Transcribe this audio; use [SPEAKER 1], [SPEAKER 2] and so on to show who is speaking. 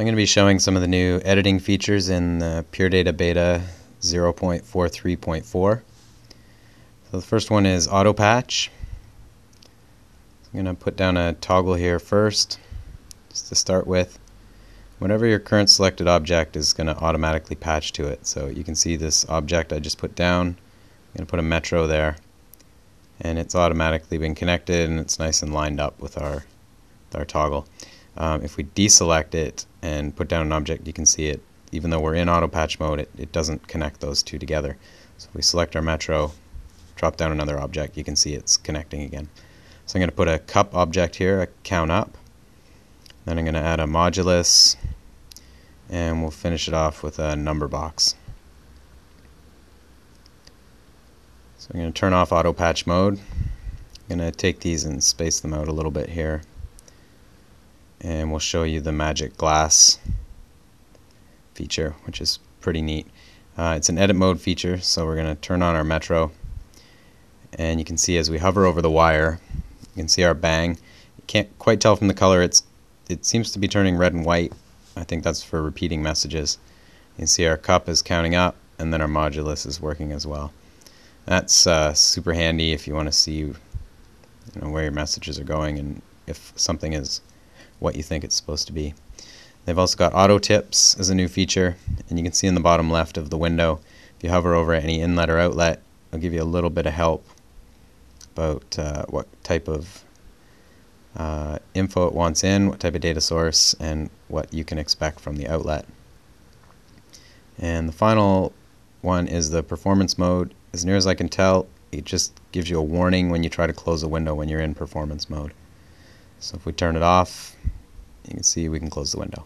[SPEAKER 1] I'm going to be showing some of the new editing features in the Pure Data Beta 0.43.4. So the first one is Auto Patch. I'm going to put down a toggle here first, just to start with. Whatever your current selected object is going to automatically patch to it. So you can see this object I just put down. I'm going to put a metro there and it's automatically been connected and it's nice and lined up with our, with our toggle. Um, if we deselect it and put down an object, you can see it, even though we're in auto patch mode, it, it doesn't connect those two together. So if we select our metro, drop down another object, you can see it's connecting again. So I'm going to put a cup object here, a count up. Then I'm going to add a modulus, and we'll finish it off with a number box. So I'm going to turn off auto patch mode. I'm going to take these and space them out a little bit here and we'll show you the magic glass feature which is pretty neat. Uh, it's an edit mode feature so we're going to turn on our metro and you can see as we hover over the wire you can see our bang. You can't quite tell from the color it's it seems to be turning red and white. I think that's for repeating messages. You can see our cup is counting up and then our modulus is working as well. That's uh, super handy if you want to see you know, where your messages are going and if something is what you think it's supposed to be. They've also got auto tips as a new feature, and you can see in the bottom left of the window, if you hover over any inlet or outlet, it'll give you a little bit of help about uh, what type of uh, info it wants in, what type of data source, and what you can expect from the outlet. And the final one is the performance mode. As near as I can tell, it just gives you a warning when you try to close a window when you're in performance mode. So if we turn it off, you can see we can close the window.